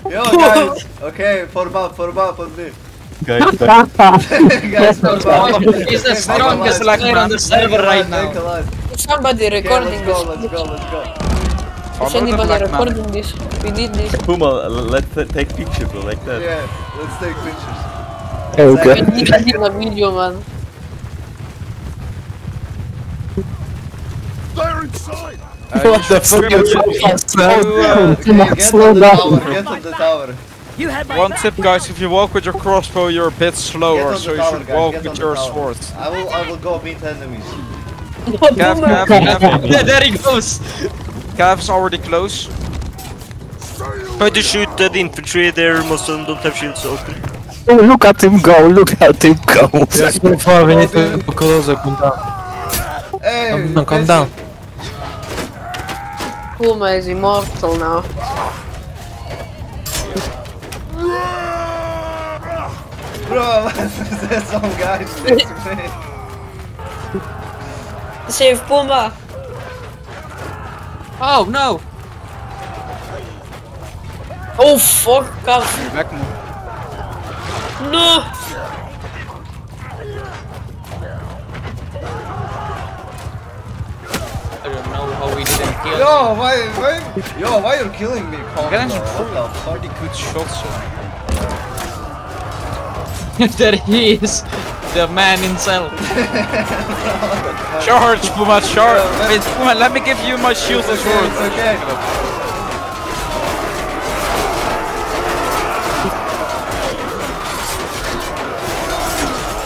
Yo, guys. Okay, form up, form up on me. Guys, guys, form up. He's the strongest player on the server right now. line. Is somebody Okay, recording let's go, this? let's go, let's go. Is Follow the anybody black man. recording this? We did this. Puma, let's uh, take pictures bro, like that. Yeah, let's take pictures. We did it in a video, man. What the fuck is Okay, get slow on the down. tower, get on the. One tip, guys: if you walk with your crossbow, you're a bit slower, on the so you tower, should guys, walk get with your tower. sword. I will, I will go meet enemies. Cav, Cav, Cav. Yeah, there he goes. Cav's already close. Try to shoot uh, the infantry there, most of them don't have shields open. Oh, look at him go, look at him go. Yes, so far we need to go closer, calm down. Hey, Calm down, calm down. Puma is immortal now. Bro, there's some guys next to me. Save Puma! Oh no! Oh fuck, Cav. Back move. No! Don't know how we didn't kill Yo, why, why, yo, why you're killing me, Condor? Getting some What the fuck? pretty good shots. him. there he is! The man himself. Charge, Puma, charge! Yeah, Wait, Puma, let me give you my shield and It's okay, sword. okay.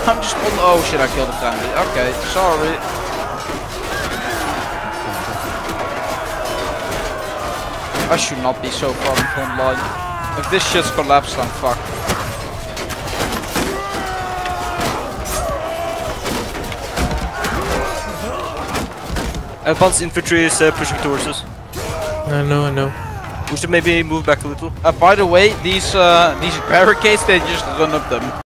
I'm just on. Oh shit, I killed the family. Okay, sorry. I should not be so far in front line. If this shit's collapsed, I'm fucked. Advanced infantry is uh, pushing towards us. I know, I know. We should maybe move back a little. Uh, by the way, these uh, these barricades, they just run up them.